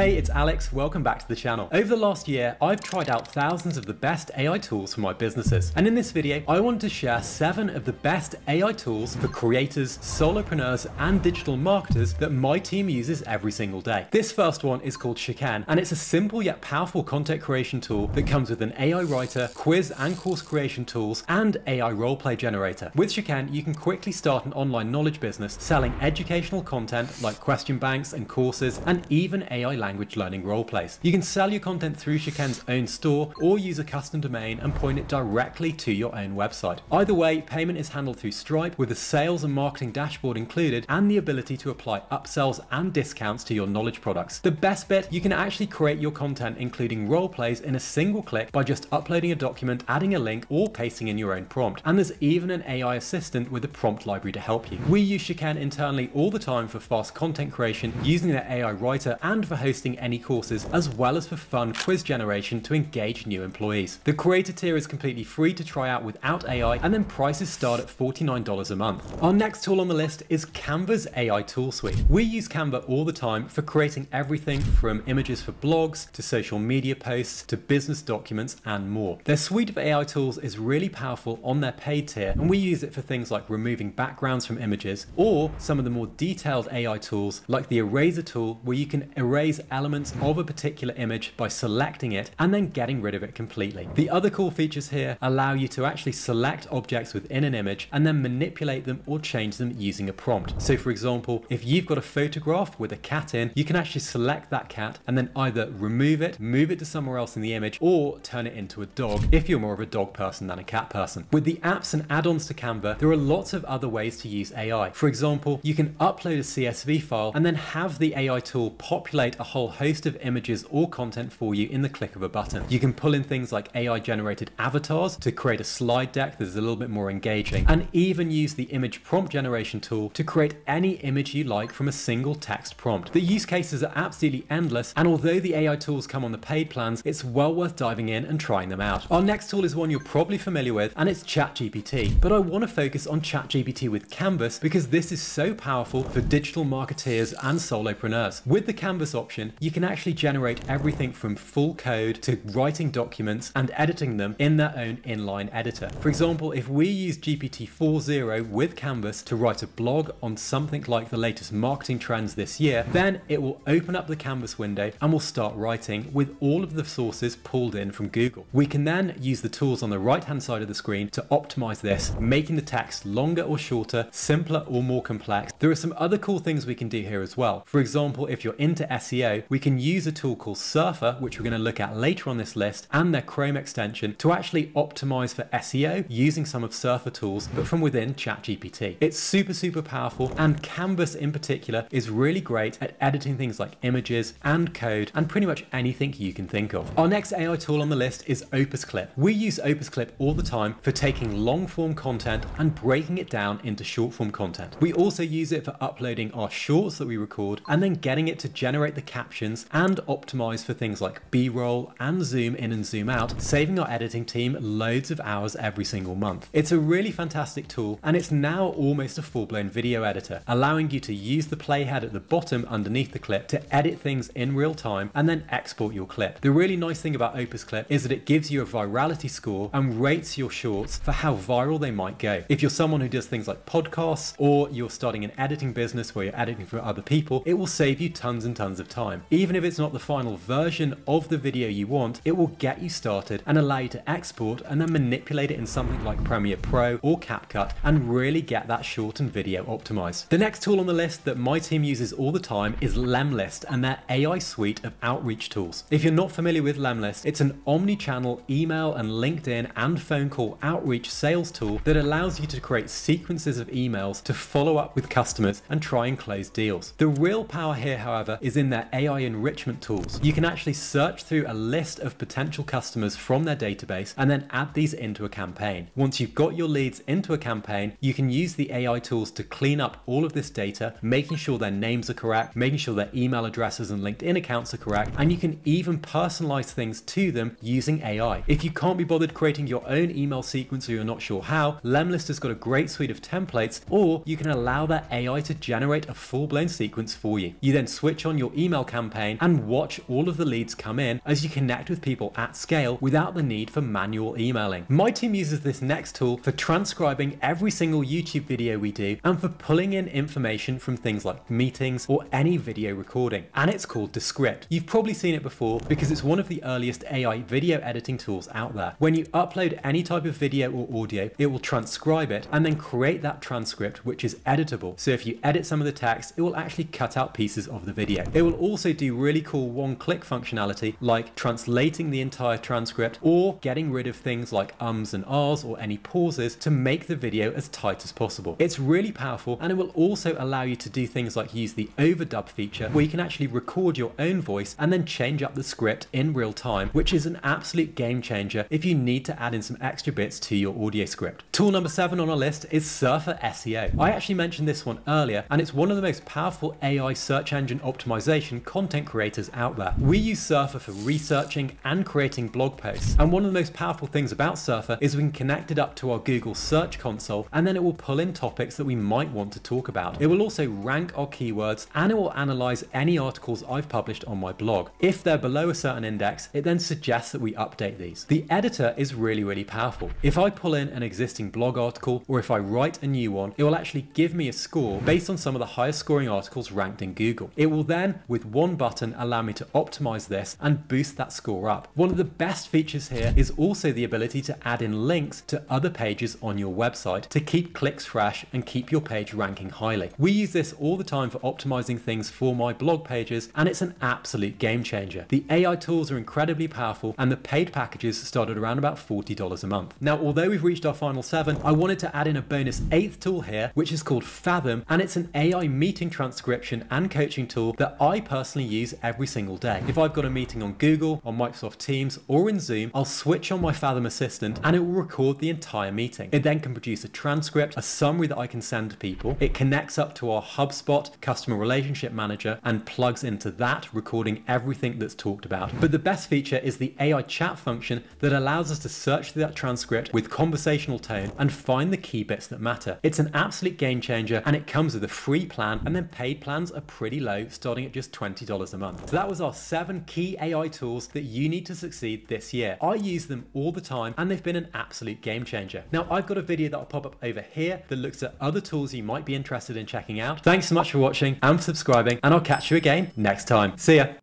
Hey, it's Alex, welcome back to the channel. Over the last year, I've tried out thousands of the best AI tools for my businesses. And in this video, I wanted to share seven of the best AI tools for creators, solopreneurs, and digital marketers that my team uses every single day. This first one is called Chican, and it's a simple yet powerful content creation tool that comes with an AI writer, quiz and course creation tools, and AI roleplay generator. With Chican, you can quickly start an online knowledge business selling educational content like question banks and courses, and even AI language learning roleplays. You can sell your content through Chican's own store or use a custom domain and point it directly to your own website. Either way, payment is handled through Stripe with a sales and marketing dashboard included and the ability to apply upsells and discounts to your knowledge products. The best bit, you can actually create your content including roleplays in a single click by just uploading a document, adding a link or pasting in your own prompt. And there's even an AI assistant with a prompt library to help you. We use Chican internally all the time for fast content creation using their AI writer and for hosting any courses, as well as for fun quiz generation to engage new employees. The creator tier is completely free to try out without AI, and then prices start at $49 a month. Our next tool on the list is Canva's AI tool suite. We use Canva all the time for creating everything from images for blogs to social media posts to business documents and more. Their suite of AI tools is really powerful on their paid tier, and we use it for things like removing backgrounds from images or some of the more detailed AI tools like the eraser tool where you can erase elements of a particular image by selecting it and then getting rid of it completely. The other cool features here allow you to actually select objects within an image and then manipulate them or change them using a prompt. So for example, if you've got a photograph with a cat in, you can actually select that cat and then either remove it, move it to somewhere else in the image, or turn it into a dog if you're more of a dog person than a cat person. With the apps and add-ons to Canva, there are lots of other ways to use AI. For example, you can upload a CSV file and then have the AI tool populate a whole host of images or content for you in the click of a button. You can pull in things like AI generated avatars to create a slide deck that is a little bit more engaging and even use the image prompt generation tool to create any image you like from a single text prompt. The use cases are absolutely endless and although the AI tools come on the paid plans, it's well worth diving in and trying them out. Our next tool is one you're probably familiar with and it's ChatGPT, but I want to focus on ChatGPT with Canvas because this is so powerful for digital marketeers and solopreneurs. With the Canvas option, you can actually generate everything from full code to writing documents and editing them in their own inline editor. For example, if we use GPT-4o with Canvas to write a blog on something like the latest marketing trends this year, then it will open up the Canvas window and will start writing with all of the sources pulled in from Google. We can then use the tools on the right hand side of the screen to optimize this, making the text longer or shorter, simpler or more complex. There are some other cool things we can do here as well. For example, if you're into SEO, we can can use a tool called Surfer, which we're going to look at later on this list, and their Chrome extension to actually optimize for SEO using some of Surfer tools, but from within ChatGPT. It's super, super powerful, and Canvas in particular is really great at editing things like images and code and pretty much anything you can think of. Our next AI tool on the list is Opus Clip. We use Opus Clip all the time for taking long form content and breaking it down into short form content. We also use it for uploading our shorts that we record and then getting it to generate the captions and optimize for things like B-roll and zoom in and zoom out, saving our editing team loads of hours every single month. It's a really fantastic tool and it's now almost a full-blown video editor, allowing you to use the playhead at the bottom underneath the clip to edit things in real time and then export your clip. The really nice thing about Opus Clip is that it gives you a virality score and rates your shorts for how viral they might go. If you're someone who does things like podcasts or you're starting an editing business where you're editing for other people, it will save you tons and tons of time. Even even if it's not the final version of the video you want, it will get you started and allow you to export and then manipulate it in something like Premiere Pro or CapCut and really get that shortened video optimized. The next tool on the list that my team uses all the time is Lemlist and their AI suite of outreach tools. If you're not familiar with Lemlist, it's an omni-channel email and LinkedIn and phone call outreach sales tool that allows you to create sequences of emails to follow up with customers and try and close deals. The real power here, however, is in their AI enrichment tools. You can actually search through a list of potential customers from their database and then add these into a campaign. Once you've got your leads into a campaign, you can use the AI tools to clean up all of this data, making sure their names are correct, making sure their email addresses and LinkedIn accounts are correct, and you can even personalize things to them using AI. If you can't be bothered creating your own email sequence or you're not sure how, Lemlist has got a great suite of templates, or you can allow that AI to generate a full-blown sequence for you. You then switch on your email campaign and watch all of the leads come in as you connect with people at scale without the need for manual emailing. My team uses this next tool for transcribing every single YouTube video we do and for pulling in information from things like meetings or any video recording. And it's called Descript. You've probably seen it before because it's one of the earliest AI video editing tools out there. When you upload any type of video or audio, it will transcribe it and then create that transcript which is editable. So if you edit some of the text, it will actually cut out pieces of the video. It will also do really cool one-click functionality like translating the entire transcript or getting rid of things like ums and ahs or any pauses to make the video as tight as possible. It's really powerful and it will also allow you to do things like use the overdub feature where you can actually record your own voice and then change up the script in real time, which is an absolute game changer if you need to add in some extra bits to your audio script. Tool number seven on our list is Surfer SEO. I actually mentioned this one earlier and it's one of the most powerful AI search engine optimization content creators out there. We use Surfer for researching and creating blog posts. And one of the most powerful things about Surfer is we can connect it up to our Google search console and then it will pull in topics that we might want to talk about. It will also rank our keywords and it will analyze any articles I've published on my blog. If they're below a certain index, it then suggests that we update these. The editor is really, really powerful. If I pull in an existing blog article or if I write a new one, it will actually give me a score based on some of the highest scoring articles ranked in Google. It will then, with one button, allow me to optimize this and boost that score up. One of the best features here is also the ability to add in links to other pages on your website to keep clicks fresh and keep your page ranking highly. We use this all the time for optimizing things for my blog pages and it's an absolute game changer. The AI tools are incredibly powerful and the paid packages started around about $40 a month. Now, although we've reached our final seven, I wanted to add in a bonus eighth tool here, which is called Fathom, and it's an AI meeting transcription and coaching tool that I personally use every single day. If I've got a meeting on Google, on Microsoft Teams, or in Zoom, I'll switch on my Fathom Assistant and it will record the entire meeting. It then can produce a transcript, a summary that I can send to people. It connects up to our HubSpot customer relationship manager and plugs into that, recording everything that's talked about. But the best feature is the AI chat function that allows us to search through that transcript with conversational tone and find the key bits that matter. It's an absolute game changer and it comes with a free plan and then paid plans are pretty low, starting at just $20 a month. So that was our seven key AI tools that you need to succeed this year. I use them all the time and they've been an absolute game changer. Now I've got a video that will pop up over here that looks at other tools you might be interested in checking out. Thanks so much for watching and subscribing and I'll catch you again next time. See ya.